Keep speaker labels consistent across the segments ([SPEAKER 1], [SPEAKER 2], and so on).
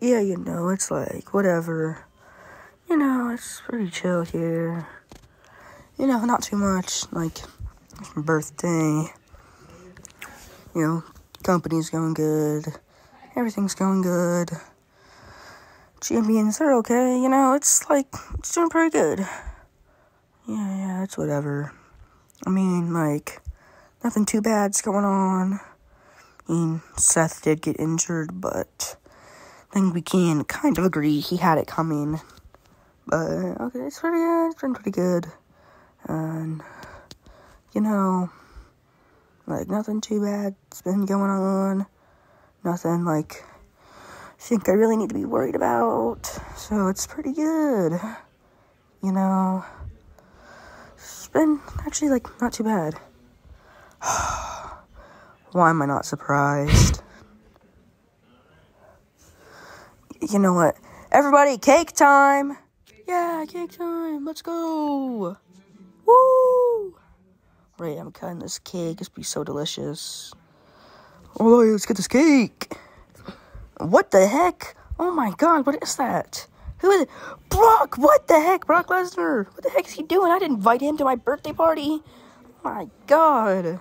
[SPEAKER 1] Yeah, you know, it's like, whatever. You know, it's pretty chill here. You know, not too much, like, birthday. You know, company's going good. Everything's going good. Champions, they're okay, you know, it's like, it's doing pretty good. Yeah, yeah, it's whatever. I mean, like, nothing too bad's going on. I mean, Seth did get injured, but I think we can kind of agree he had it coming. But, okay, it's pretty good, it's been pretty good. And, you know, like, nothing too bad's been going on. Nothing, like, think I really need to be worried about. So it's pretty good. You know, it's been actually, like, not too bad. Why am I not surprised? You know what? Everybody, cake time! Yeah, cake time! Let's go! Woo! Right, I'm cutting this cake. It's be so delicious. Oh, let's get this cake! What the heck? Oh my god, what is that? Who is it? Brock! What the heck? Brock Lesnar! What the heck is he doing? I didn't invite him to my birthday party! My god!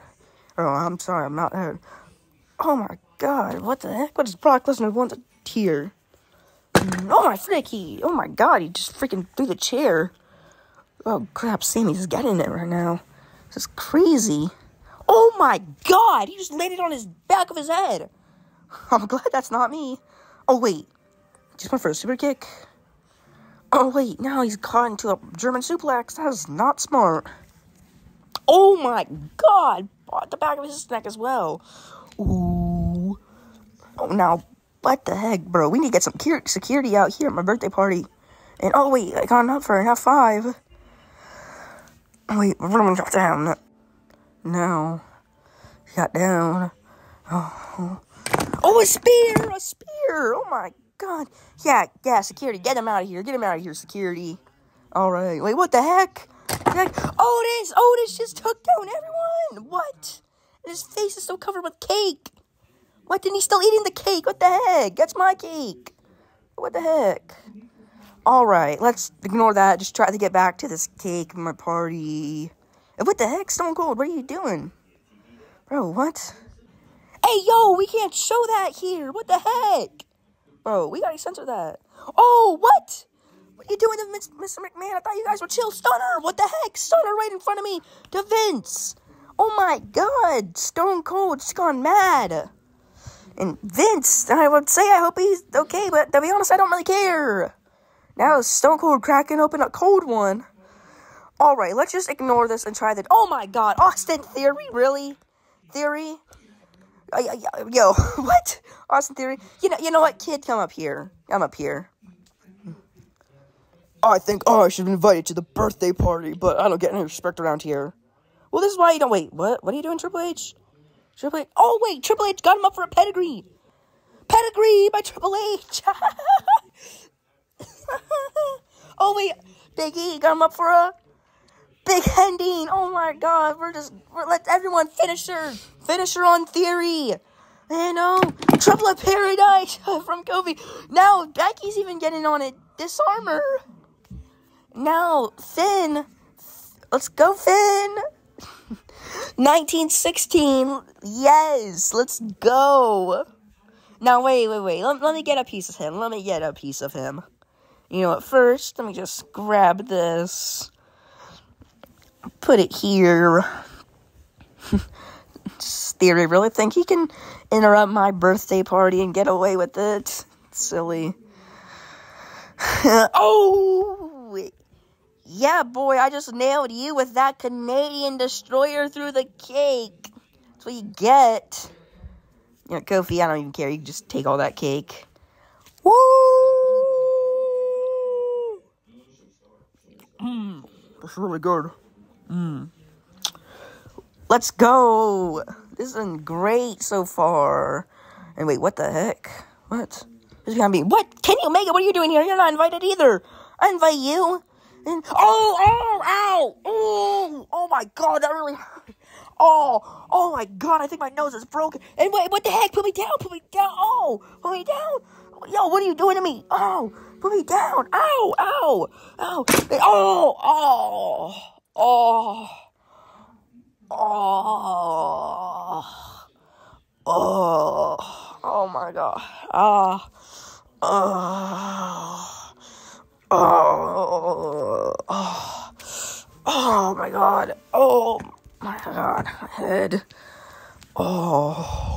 [SPEAKER 1] Oh, I'm sorry, I'm not there. Oh my god, what the heck? What does Brock Lesnar want to hear? Mm, oh my he, oh my god, he just freaking threw the chair. Oh crap, Sami's getting it right now. This is crazy. Oh my god, he just laid it on his back of his head. I'm glad that's not me. Oh wait, just went for a super kick. Oh wait, now he's caught into a German suplex. That is not smart. Oh my god, at the back of his neck as well. Ooh. Oh, now, what the heck, bro? We need to get some security out here at my birthday party. And, oh, wait, I got up for an F5. Oh, wait, Roman got down. No. He got down. Oh. Oh, a spear! A spear! Oh, my God. Yeah, yeah, security. Get him out of here. Get him out of here, security. All right. Wait, what the heck? Like, Otis! Oh, Otis oh, just took down everyone! What? And his face is still covered with cake! What? Didn't he still eating the cake? What the heck? That's my cake! What the heck? Alright, let's ignore that. Just try to get back to this cake, my party. What the heck, Stone Cold? What are you doing? Bro, what? Hey, yo, we can't show that here. What the heck? Bro, we gotta censor that. Oh, what? What are you doing to Mr. McMahon? I thought you guys were chill. Stunner! What the heck? Stunner right in front of me to Vince. Oh my god. Stone Cold just gone mad. And Vince, I would say I hope he's okay, but to be honest, I don't really care. Now Stone Cold cracking open a cold one. Alright, let's just ignore this and try that. Oh my god, Austin Theory? Really? Theory? Yo, what? Austin Theory? You know, you know what, kid? Come up here. Come up here. I think, oh, I should have invited to the birthday party, but I don't get any respect around here. Well, this is why you don't wait. What? What are you doing, Triple H? Triple H. Oh wait, Triple H got him up for a pedigree. Pedigree by Triple H. oh wait, Big E got him up for a big ending. Oh my God, we're just we're, let everyone finish her, finish her on theory. And oh, Trouble in Paradise from Kofi. Now Becky's even getting on it. Disarmer. Now, Finn. Let's go, Finn. 1916. Yes, let's go. Now, wait, wait, wait. Let, let me get a piece of him. Let me get a piece of him. You know what? First, let me just grab this. Put it here. Theory really think he can interrupt my birthday party and get away with it? Silly. oh! Yeah, boy, I just nailed you with that Canadian destroyer through the cake. That's what you get. You know, Kofi, I don't even care. You can just take all that cake. Woo! Mmm, that's really good. Mmm. Let's go. This has been great so far. And wait, what the heck? What? This is gonna be what? Kenny Omega, what are you doing here? You're not invited either. I invite you. And oh, oh, ow, oh, oh my god, that really hurt. Oh, oh my god, I think my nose is broken. And wait, what the heck? Put me down, put me down. Oh, put me down. Yo, what are you doing to me? Oh, put me down. Ow, ow, ow. Oh, oh, oh, oh, oh, oh my god. Ah, oh, oh, oh, oh my god. Oh my god, my head. Oh.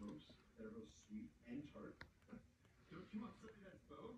[SPEAKER 2] Roast that are both sweet and tart. Don't you want something that's both?